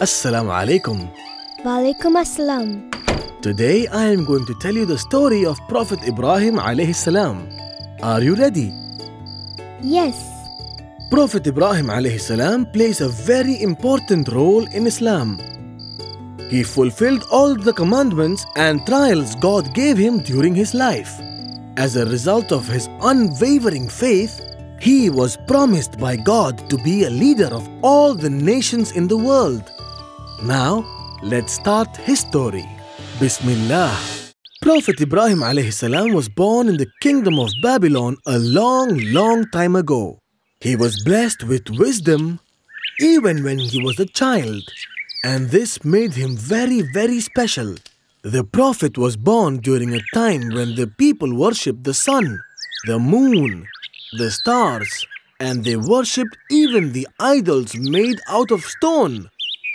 Assalamu alaikum. Walaikum assalam. Today I am going to tell you the story of Prophet Ibrahim alayhi salam. Are you ready? Yes. Prophet Ibrahim alayhi salam plays a very important role in Islam. He fulfilled all the commandments and trials God gave him during his life. As a result of his unwavering faith, he was promised by God to be a leader of all the nations in the world. Now, let's start his story. Bismillah. Prophet Ibrahim alayhi was born in the kingdom of Babylon a long, long time ago. He was blessed with wisdom even when he was a child, and this made him very, very special. The Prophet was born during a time when the people worshipped the sun, the moon, the stars, and they worshipped even the idols made out of stone.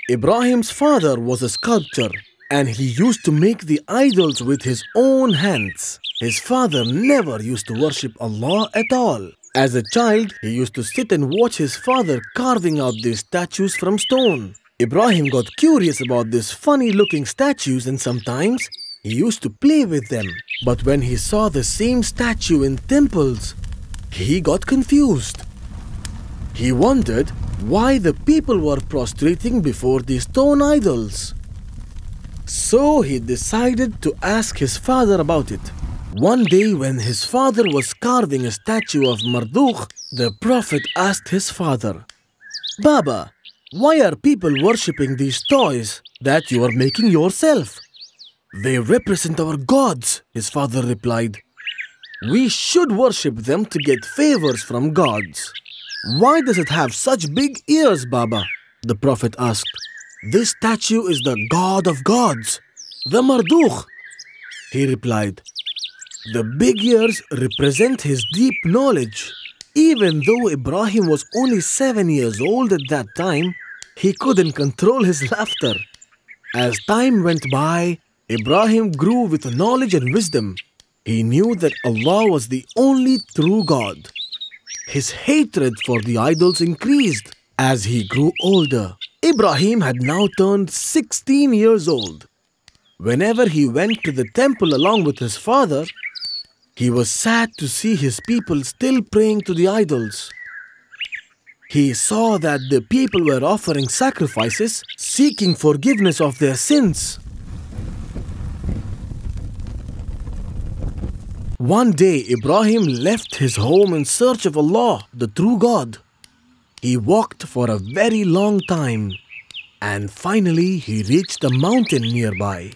Ibrahim's father was a sculptor and he used to make the idols with his own hands. His father never used to worship Allah at all. As a child, he used to sit and watch his father carving out these statues from stone. Ibrahim got curious about these funny looking statues and sometimes he used to play with them. But when he saw the same statue in temples, he got confused. He wondered why the people were prostrating before these stone idols. So he decided to ask his father about it. One day, when his father was carving a statue of Marduk, the Prophet asked his father, Baba, why are people worshipping these toys that you are making yourself? They represent our gods, his father replied. We should worship them to get favors from gods. Why does it have such big ears, Baba? The Prophet asked. This statue is the God of gods, the Marduk. He replied. The big ears represent his deep knowledge. Even though Ibrahim was only seven years old at that time, he couldn't control his laughter. As time went by, Ibrahim grew with knowledge and wisdom. He knew that Allah was the only true God. His hatred for the idols increased as he grew older. Ibrahim had now turned 16 years old. Whenever he went to the temple along with his father, he was sad to see his people still praying to the idols. He saw that the people were offering sacrifices, seeking forgiveness of their sins. One day, Ibrahim left his home in search of Allah, the true God. He walked for a very long time and finally he reached a mountain nearby.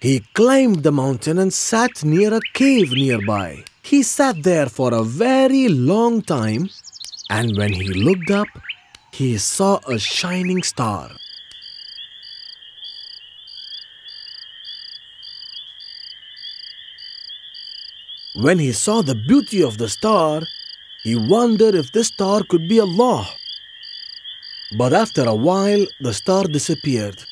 He climbed the mountain and sat near a cave nearby. He sat there for a very long time and when he looked up, he saw a shining star. When he saw the beauty of the star, he wondered if this star could be Allah. But after a while, the star disappeared.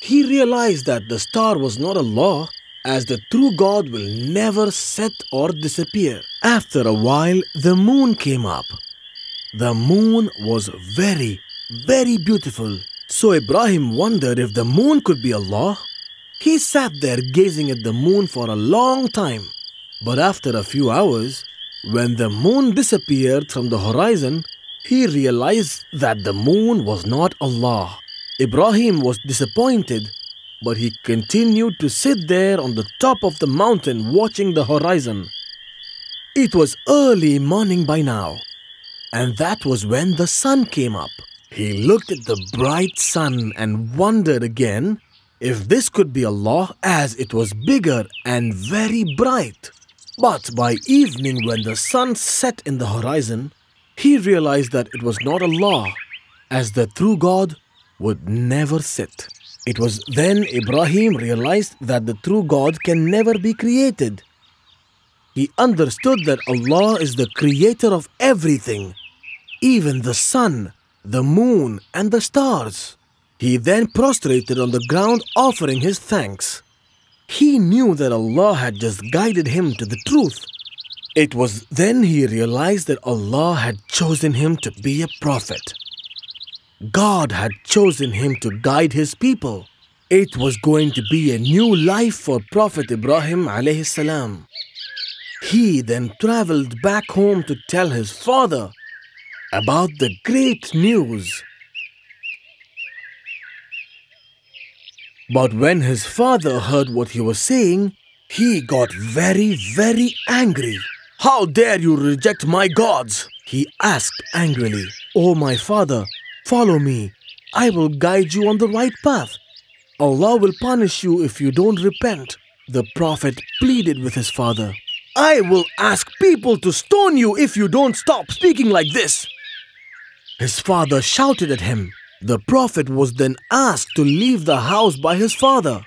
He realized that the star was not Allah, as the true God will never set or disappear. After a while, the moon came up. The moon was very, very beautiful. So Ibrahim wondered if the moon could be Allah. He sat there gazing at the moon for a long time. But after a few hours, when the moon disappeared from the horizon, he realized that the moon was not Allah. Ibrahim was disappointed, but he continued to sit there on the top of the mountain watching the horizon. It was early morning by now, and that was when the sun came up. He looked at the bright sun and wondered again if this could be Allah as it was bigger and very bright. But by evening, when the sun set in the horizon, he realized that it was not Allah, as the true God would never set. It was then Ibrahim realized that the true God can never be created. He understood that Allah is the creator of everything, even the sun, the moon, and the stars. He then prostrated on the ground, offering his thanks. He knew that Allah had just guided him to the truth. It was then he realized that Allah had chosen him to be a prophet. God had chosen him to guide his people. It was going to be a new life for Prophet Ibrahim salam. He then traveled back home to tell his father about the great news. But when his father heard what he was saying, he got very, very angry. How dare you reject my gods? He asked angrily. Oh, my father, follow me. I will guide you on the right path. Allah will punish you if you don't repent. The Prophet pleaded with his father. I will ask people to stone you if you don't stop speaking like this. His father shouted at him. The Prophet was then asked to leave the house by his father.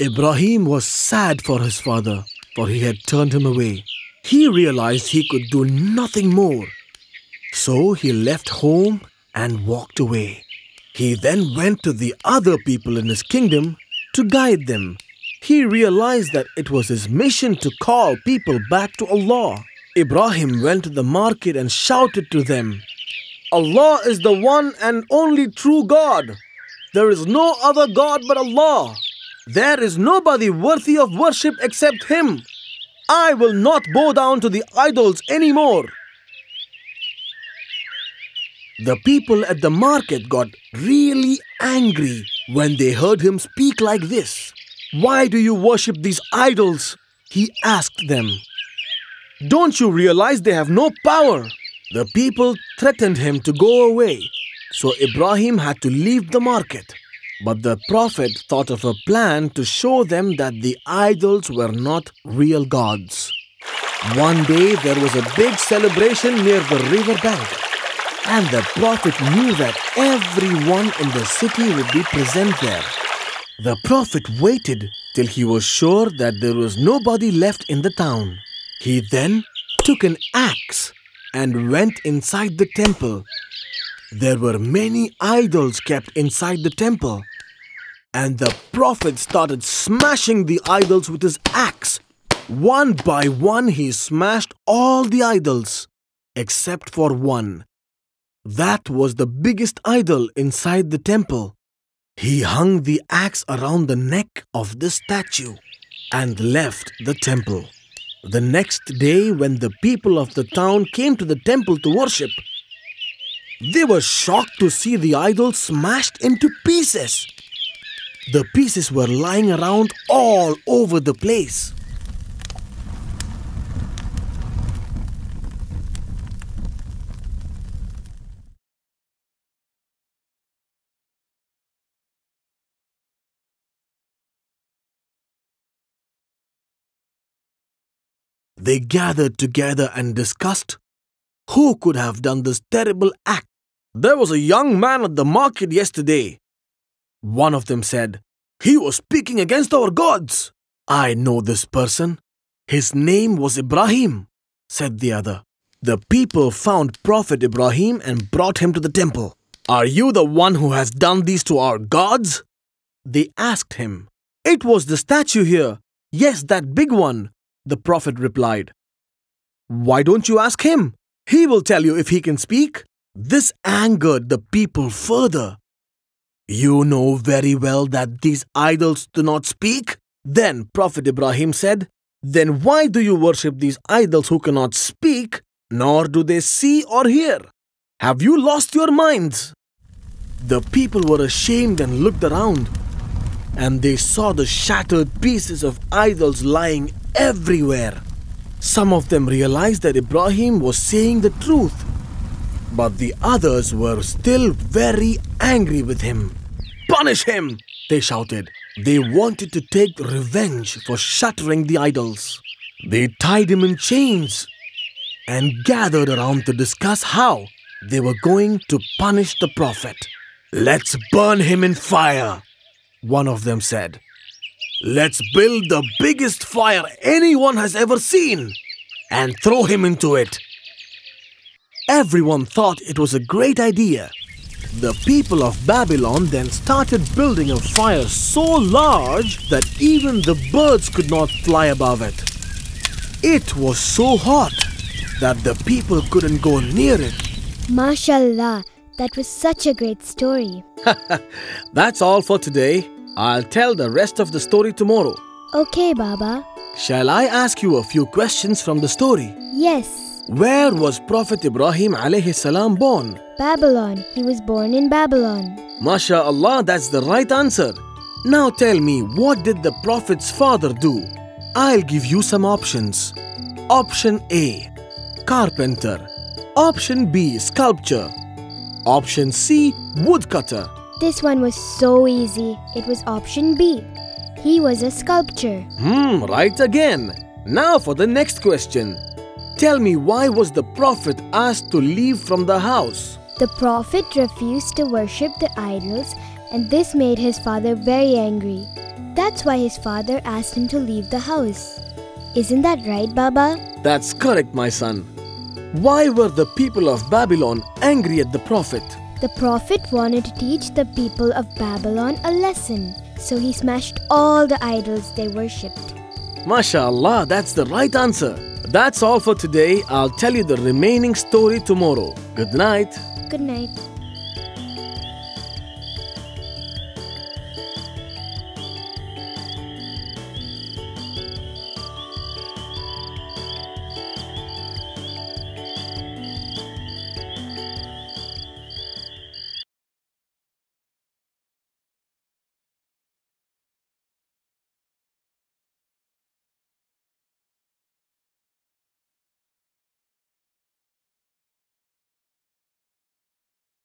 Ibrahim was sad for his father, for he had turned him away. He realized he could do nothing more. So he left home and walked away. He then went to the other people in his kingdom to guide them. He realized that it was his mission to call people back to Allah. Ibrahim went to the market and shouted to them, Allah is the one and only true God. There is no other God but Allah. There is nobody worthy of worship except Him. I will not bow down to the idols anymore. The people at the market got really angry when they heard him speak like this. Why do you worship these idols? He asked them. Don't you realize they have no power? The people threatened him to go away, so Ibrahim had to leave the market. But the Prophet thought of a plan to show them that the idols were not real gods. One day there was a big celebration near the river bank, and the Prophet knew that everyone in the city would be present there. The Prophet waited till he was sure that there was nobody left in the town. He then took an axe and went inside the temple. There were many idols kept inside the temple. And the Prophet started smashing the idols with his axe. One by one, he smashed all the idols, except for one. That was the biggest idol inside the temple. He hung the axe around the neck of the statue and left the temple. The next day, when the people of the town came to the temple to worship, they were shocked to see the idol smashed into pieces. The pieces were lying around all over the place. They gathered together and discussed who could have done this terrible act. There was a young man at the market yesterday. One of them said, He was speaking against our gods. I know this person. His name was Ibrahim, said the other. The people found Prophet Ibrahim and brought him to the temple. Are you the one who has done these to our gods? They asked him. It was the statue here. Yes, that big one, the Prophet replied. Why don't you ask him? He will tell you if he can speak. This angered the people further. You know very well that these idols do not speak. Then Prophet Ibrahim said, Then why do you worship these idols who cannot speak, nor do they see or hear? Have you lost your minds? The people were ashamed and looked around, and they saw the shattered pieces of idols lying everywhere. Some of them realized that Ibrahim was saying the truth, but the others were still very angry with him. Punish him! They shouted. They wanted to take revenge for shattering the idols. They tied him in chains and gathered around to discuss how they were going to punish the Prophet. Let's burn him in fire, one of them said. Let's build the biggest fire anyone has ever seen and throw him into it. Everyone thought it was a great idea. The people of Babylon then started building a fire so large that even the birds could not fly above it. It was so hot that the people couldn't go near it. MashaAllah, That was such a great story. That's all for today. I'll tell the rest of the story tomorrow. Okay, Baba. Shall I ask you a few questions from the story? Yes, Where was Prophet Ibrahim alayhi salam born? Babylon. He was born in Babylon. MashaAllah, that's the right answer. Now tell me, what did the Prophet's father do? I'll give you some options. Option A Carpenter. Option B Sculpture. Option C Woodcutter. This one was so easy. It was option B. He was a sculptor. Hmm, right again. Now for the next question. Tell me why was the Prophet asked to leave from the house? The prophet refused to worship the idols, and this made his father very angry. That's why his father asked him to leave the house. Isn't that right, Baba? That's correct, my son. Why were the people of Babylon angry at the Prophet? The prophet wanted to teach the people of Babylon a lesson, so he smashed all the idols they worshipped. MashaAllah, that's the right answer. That's all for today. I'll tell you the remaining story tomorrow. Good night. Good night.